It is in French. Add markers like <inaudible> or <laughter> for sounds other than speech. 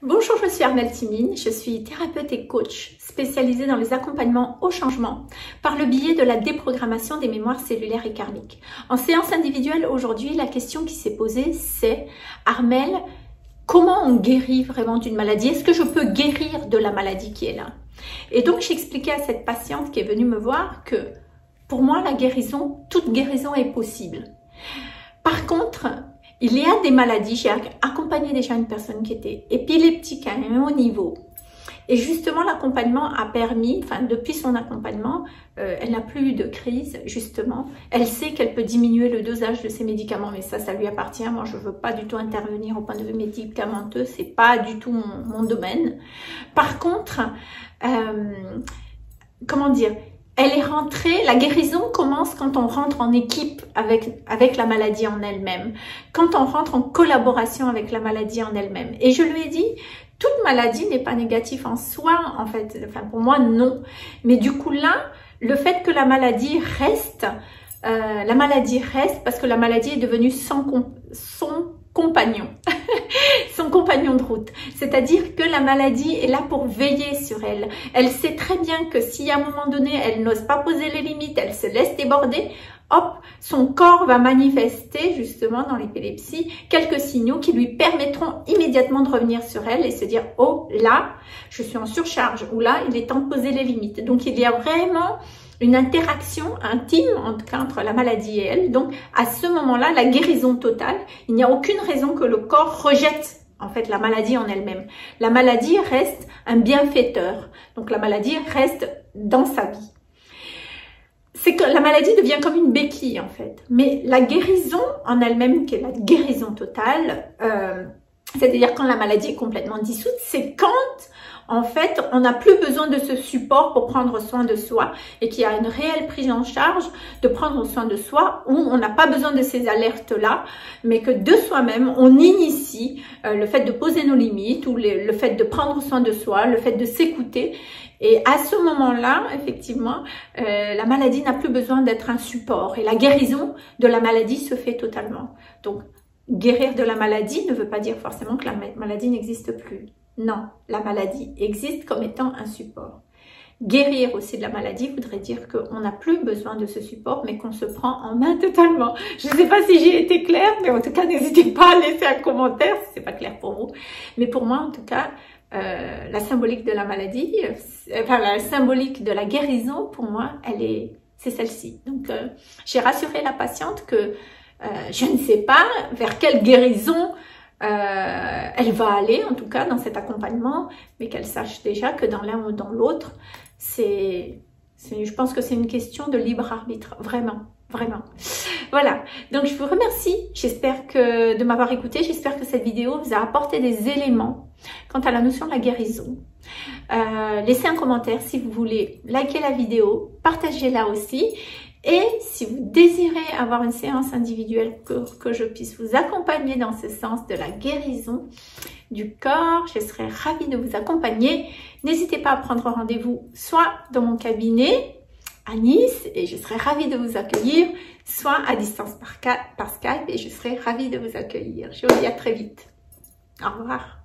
Bonjour, je suis Armelle Timine, je suis thérapeute et coach spécialisée dans les accompagnements au changement par le biais de la déprogrammation des mémoires cellulaires et karmiques. En séance individuelle aujourd'hui, la question qui s'est posée c'est Armelle, comment on guérit vraiment d'une maladie? Est-ce que je peux guérir de la maladie qui est là? Et donc j'expliquais à cette patiente qui est venue me voir que pour moi la guérison, toute guérison est possible. Par contre, il y a des maladies, j'ai accompagné déjà une personne qui était épileptique à un haut niveau. Et justement, l'accompagnement a permis, enfin depuis son accompagnement, euh, elle n'a plus eu de crise, justement. Elle sait qu'elle peut diminuer le dosage de ses médicaments, mais ça, ça lui appartient. Moi, je veux pas du tout intervenir au point de vue médicamenteux, c'est pas du tout mon, mon domaine. Par contre, euh, comment dire? Elle est rentrée, la guérison commence quand on rentre en équipe avec, avec la maladie en elle-même, quand on rentre en collaboration avec la maladie en elle-même. Et je lui ai dit, toute maladie n'est pas négative en soi, en fait, enfin pour moi non. Mais du coup là, le fait que la maladie reste, euh, la maladie reste parce que la maladie est devenue son, son compagnon, <laughs> <laughs> son compagnon de route. C'est-à-dire que la maladie est là pour veiller sur elle. Elle sait très bien que si à un moment donné, elle n'ose pas poser les limites, elle se laisse déborder, hop, son corps va manifester justement dans l'épilepsie quelques signaux qui lui permettront immédiatement de revenir sur elle et se dire « Oh, là, je suis en surcharge » ou « Là, il est temps de poser les limites ». Donc, il y a vraiment une interaction intime entre la maladie et elle. Donc, à ce moment-là, la guérison totale, il n'y a aucune raison que le corps rejette en fait la maladie en elle-même. La maladie reste un bienfaiteur. Donc, la maladie reste dans sa vie. C'est que la maladie devient comme une béquille en fait. Mais la guérison en elle-même, qui est la guérison totale, euh, c'est-à-dire quand la maladie est complètement dissoute, c'est quand en fait, on n'a plus besoin de ce support pour prendre soin de soi et qu'il y a une réelle prise en charge de prendre soin de soi où on n'a pas besoin de ces alertes-là, mais que de soi-même, on initie euh, le fait de poser nos limites ou le fait de prendre soin de soi, le fait de s'écouter. Et à ce moment-là, effectivement, euh, la maladie n'a plus besoin d'être un support et la guérison de la maladie se fait totalement. Donc, guérir de la maladie ne veut pas dire forcément que la maladie n'existe plus. Non, la maladie existe comme étant un support. Guérir aussi de la maladie voudrait dire qu'on n'a plus besoin de ce support, mais qu'on se prend en main totalement. Je ne sais pas si j'ai été claire, mais en tout cas, n'hésitez pas à laisser un commentaire si c'est pas clair pour vous. Mais pour moi, en tout cas, euh, la symbolique de la maladie, euh, enfin la symbolique de la guérison, pour moi, elle est, c'est celle-ci. Donc, euh, j'ai rassuré la patiente que je ne sais pas vers quelle guérison euh, elle va aller, en tout cas, dans cet accompagnement, mais qu'elle sache déjà que dans l'un ou dans l'autre, c'est, je pense que c'est une question de libre arbitre, vraiment, vraiment. Voilà, donc je vous remercie, j'espère que de m'avoir écouté, j'espère que cette vidéo vous a apporté des éléments quant à la notion de la guérison. Euh, laissez un commentaire si vous voulez, liker la vidéo, partagez-la aussi et si vous désirez avoir une séance individuelle pour que je puisse vous accompagner dans ce sens de la guérison du corps, je serai ravie de vous accompagner. N'hésitez pas à prendre rendez-vous soit dans mon cabinet à Nice et je serai ravie de vous accueillir, soit à distance par, par Skype et je serai ravie de vous accueillir. Je vous dis à très vite. Au revoir.